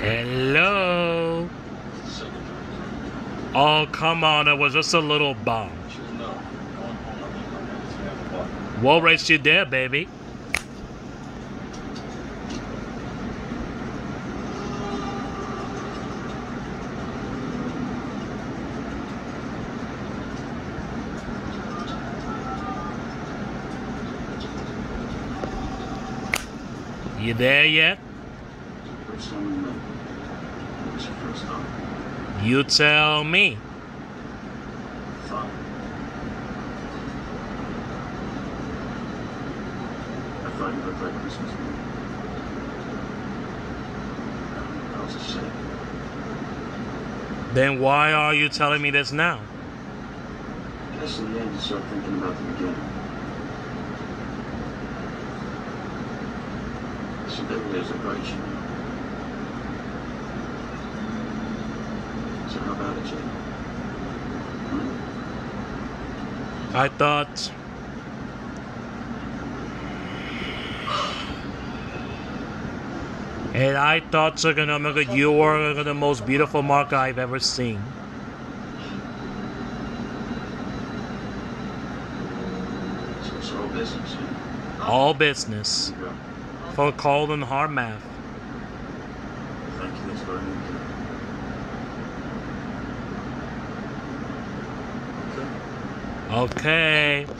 Hello. Oh, come on. It was just a little bomb. We'll race you there, baby. You there yet? You tell me. Thought. I thought you looked like Christmas. That was a shame. Then why are you telling me this now? I guess in the end you start thinking about the beginning. So there's a you. So how about it? Hmm? I thought. And I thought, Trigonometric, you were the most beautiful mark I've ever seen. So it's all business? All business. There you go. For cold and Okay.